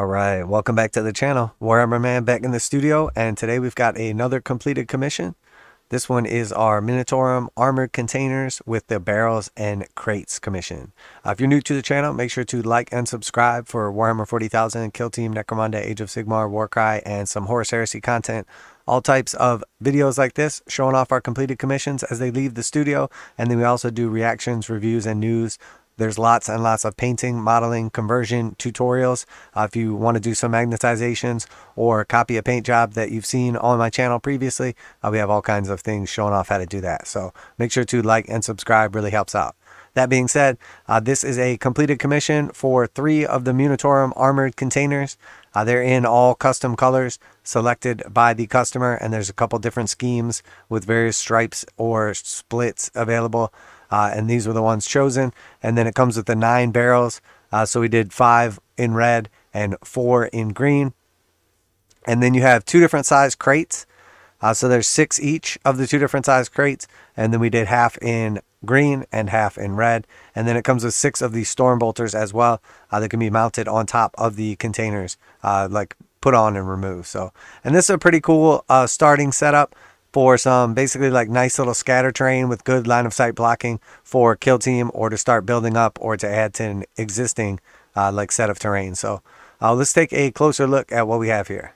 All right, welcome back to the channel. Warhammer Man back in the studio, and today we've got another completed commission. This one is our Munitorum armored containers with the barrels and crates commission. Uh, if you're new to the channel, make sure to like and subscribe for Warhammer 40,000, Kill Team, Necromunda, Age of Sigmar, Warcry, and some Horus Heresy content. All types of videos like this showing off our completed commissions as they leave the studio. And then we also do reactions, reviews, and news there's lots and lots of painting, modeling, conversion tutorials. Uh, if you want to do some magnetizations or copy a paint job that you've seen on my channel previously, uh, we have all kinds of things showing off how to do that. So make sure to like and subscribe, really helps out. That being said, uh, this is a completed commission for three of the Munitorum armored containers. Uh, they're in all custom colors selected by the customer, and there's a couple different schemes with various stripes or splits available uh, and these were the ones chosen. And then it comes with the nine barrels. Uh, so we did five in red and four in green. And then you have two different size crates. Uh, so there's six each of the two different size crates. And then we did half in green and half in red. And then it comes with six of these storm bolters as well uh, that can be mounted on top of the containers, uh, like put on and remove. So, and this is a pretty cool uh, starting setup for some basically like nice little scatter terrain with good line of sight blocking for kill team or to start building up or to add to an existing uh, like set of terrain. So uh, let's take a closer look at what we have here.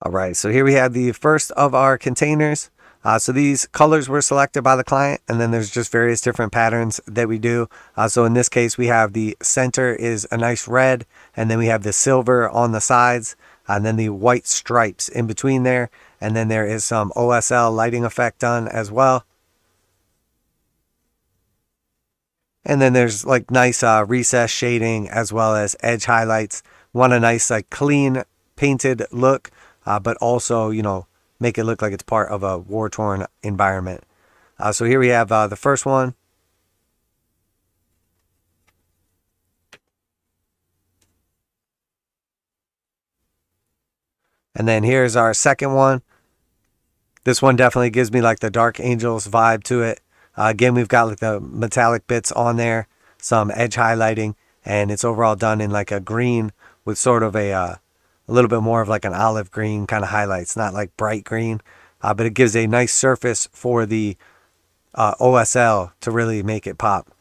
All right, so here we have the first of our containers. Uh, so these colors were selected by the client and then there's just various different patterns that we do. Uh, so in this case, we have the center is a nice red and then we have the silver on the sides and then the white stripes in between there. And then there is some OSL lighting effect done as well. And then there's like nice uh, recess shading as well as edge highlights. Want a nice like clean painted look, uh, but also, you know, make it look like it's part of a war-torn environment. Uh, so here we have uh, the first one. And then here's our second one. This one definitely gives me like the Dark Angels vibe to it. Uh, again, we've got like the metallic bits on there, some edge highlighting, and it's overall done in like a green with sort of a, uh, a little bit more of like an olive green kind of highlights, not like bright green, uh, but it gives a nice surface for the uh, OSL to really make it pop.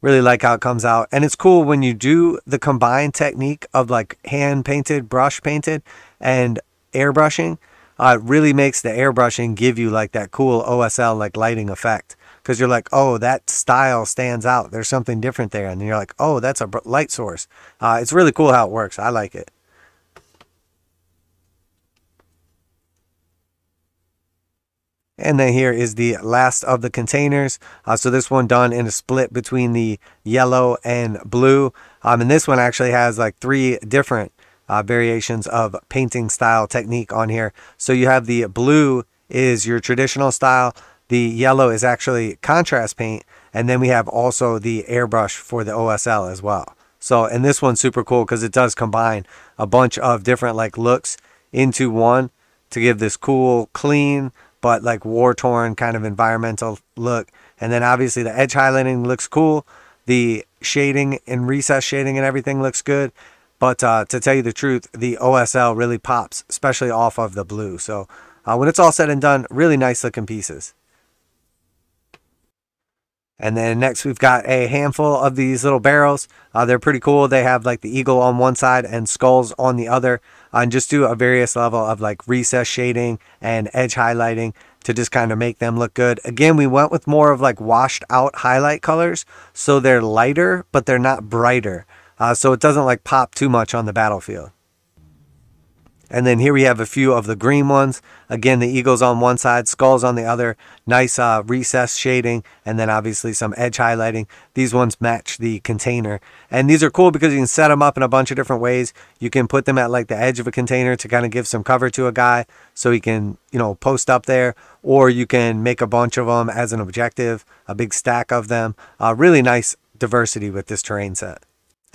Really like how it comes out. And it's cool when you do the combined technique of like hand painted, brush painted, and airbrushing, uh, really makes the airbrushing give you like that cool OSL like lighting effect. Because you're like, oh, that style stands out. There's something different there. And you're like, oh, that's a light source. Uh, it's really cool how it works. I like it. And then here is the last of the containers. Uh, so this one done in a split between the yellow and blue. Um, and this one actually has like three different uh, variations of painting style technique on here. So you have the blue is your traditional style. The yellow is actually contrast paint. And then we have also the airbrush for the OSL as well. So, and this one's super cool because it does combine a bunch of different like looks into one to give this cool, clean, but like war torn kind of environmental look. And then obviously the edge highlighting looks cool. The shading and recess shading and everything looks good. But uh, to tell you the truth, the OSL really pops, especially off of the blue. So uh, when it's all said and done, really nice looking pieces. And then next we've got a handful of these little barrels. Uh, they're pretty cool. They have like the eagle on one side and skulls on the other. Uh, and just do a various level of like recess shading and edge highlighting to just kind of make them look good. Again, we went with more of like washed out highlight colors. So they're lighter, but they're not brighter uh, so it doesn't like pop too much on the battlefield. And then here we have a few of the green ones. Again, the eagles on one side, skulls on the other. Nice uh, recess shading, and then obviously some edge highlighting. These ones match the container. And these are cool because you can set them up in a bunch of different ways. You can put them at like the edge of a container to kind of give some cover to a guy so he can, you know, post up there. Or you can make a bunch of them as an objective, a big stack of them. Uh, really nice diversity with this terrain set.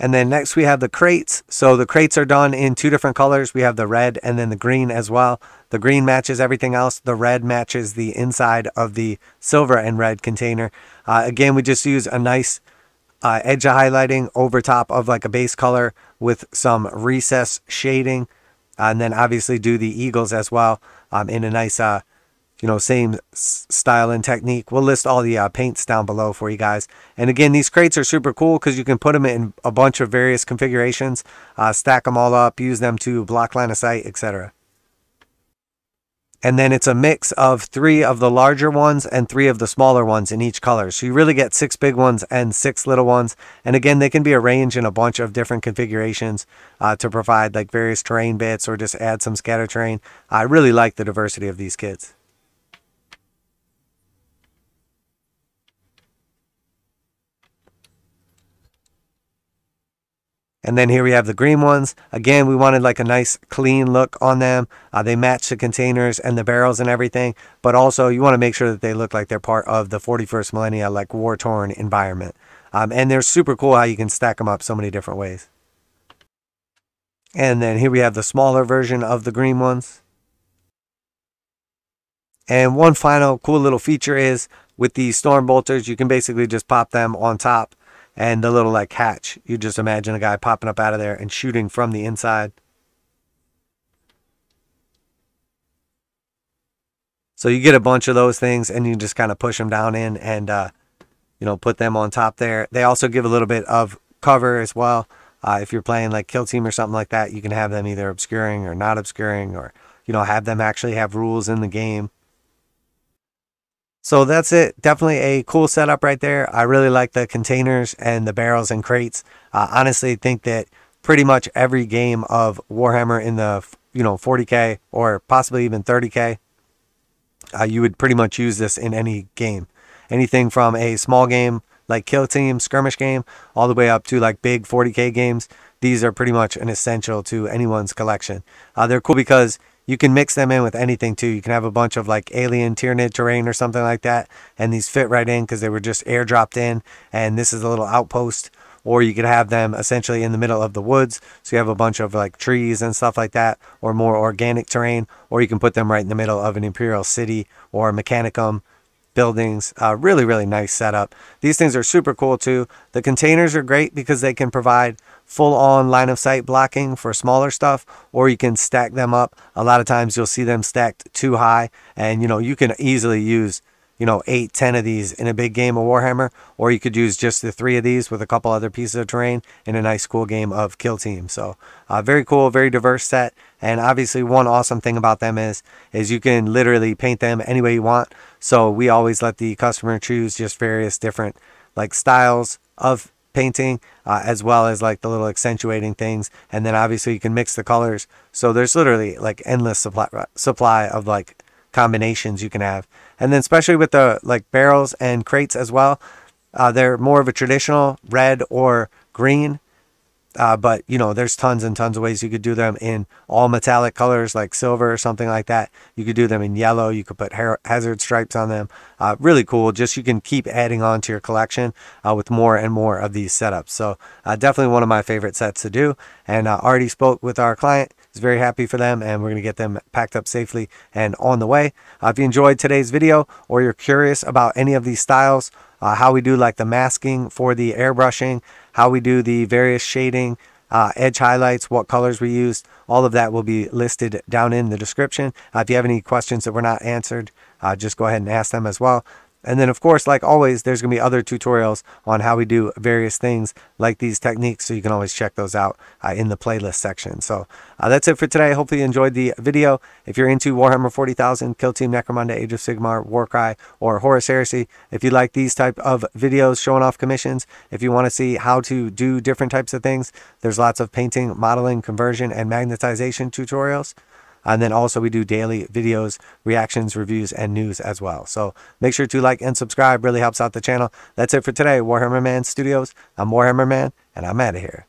And then next we have the crates. So the crates are done in two different colors. We have the red and then the green as well. The green matches everything else. The red matches the inside of the silver and red container. Uh, again, we just use a nice uh, edge highlighting over top of like a base color with some recess shading. and then obviously do the eagles as well um, in a nice, uh, you know, same style and technique. We'll list all the uh, paints down below for you guys. And again, these crates are super cool because you can put them in a bunch of various configurations, uh, stack them all up, use them to block line of sight, etc. And then it's a mix of three of the larger ones and three of the smaller ones in each color. So you really get six big ones and six little ones. And again, they can be arranged in a bunch of different configurations uh, to provide like various terrain bits or just add some scatter terrain. I really like the diversity of these kits. And then here we have the green ones. Again, we wanted like a nice clean look on them. Uh, they match the containers and the barrels and everything. But also you want to make sure that they look like they're part of the 41st millennia, like war-torn environment. Um, and they're super cool how you can stack them up so many different ways. And then here we have the smaller version of the green ones. And one final cool little feature is with these storm bolters, you can basically just pop them on top and the little like hatch. You just imagine a guy popping up out of there and shooting from the inside. So you get a bunch of those things and you just kind of push them down in and, uh, you know, put them on top there. They also give a little bit of cover as well. Uh, if you're playing like Kill Team or something like that, you can have them either obscuring or not obscuring or, you know, have them actually have rules in the game. So that's it. Definitely a cool setup right there. I really like the containers and the barrels and crates. Uh, honestly, think that pretty much every game of Warhammer in the you know 40k or possibly even 30k, uh, you would pretty much use this in any game. Anything from a small game like Kill Team skirmish game all the way up to like big 40k games. These are pretty much an essential to anyone's collection. Uh, they're cool because you can mix them in with anything too. You can have a bunch of like alien Tyranid terrain or something like that, and these fit right in because they were just airdropped in, and this is a little outpost. Or you could have them essentially in the middle of the woods, so you have a bunch of like trees and stuff like that, or more organic terrain. Or you can put them right in the middle of an imperial city or a mechanicum buildings. Uh, really, really nice setup. These things are super cool too. The containers are great because they can provide full on line of sight blocking for smaller stuff, or you can stack them up. A lot of times you'll see them stacked too high, and you know, you can easily use you know, eight, ten of these in a big game of Warhammer, or you could use just the three of these with a couple other pieces of terrain in a nice, cool game of Kill Team. So, uh, very cool, very diverse set, and obviously, one awesome thing about them is is you can literally paint them any way you want. So we always let the customer choose just various different like styles of painting uh, as well as like the little accentuating things and then obviously you can mix the colors so there's literally like endless supply supply of like combinations you can have. And then especially with the like barrels and crates as well, uh, they're more of a traditional red or green. Uh, but you know, there's tons and tons of ways you could do them in all metallic colors like silver or something like that. You could do them in yellow. You could put hazard stripes on them. Uh, really cool. Just you can keep adding on to your collection uh, with more and more of these setups. So uh, definitely one of my favorite sets to do. And uh, already spoke with our client very happy for them and we're going to get them packed up safely and on the way. Uh, if you enjoyed today's video or you're curious about any of these styles, uh, how we do like the masking for the airbrushing, how we do the various shading, uh, edge highlights, what colors we used, all of that will be listed down in the description. Uh, if you have any questions that were not answered, uh, just go ahead and ask them as well. And then of course, like always, there's going to be other tutorials on how we do various things like these techniques. So you can always check those out uh, in the playlist section. So uh, that's it for today. Hopefully you enjoyed the video. If you're into Warhammer 40,000, Kill Team Necromunda, Age of Sigmar, Warcry, or Horus Heresy, if you like these type of videos showing off commissions, if you want to see how to do different types of things, there's lots of painting, modeling, conversion, and magnetization tutorials. And then also we do daily videos, reactions, reviews, and news as well. So make sure to like and subscribe. Really helps out the channel. That's it for today. Warhammer Man Studios. I'm Warhammer Man, and I'm out of here.